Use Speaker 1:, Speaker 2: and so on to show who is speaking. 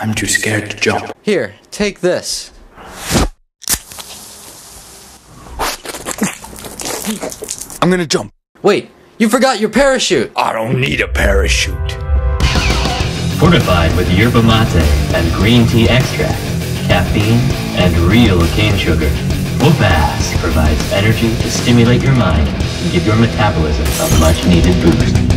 Speaker 1: I'm too scared to jump.
Speaker 2: Here, take this.
Speaker 1: I'm gonna jump.
Speaker 2: Wait, you forgot your parachute!
Speaker 1: I don't need a parachute.
Speaker 3: Fortified with yerba mate and green tea extract, caffeine, and real cane sugar, Whoopass provides energy to stimulate your mind and give your metabolism a much needed boost.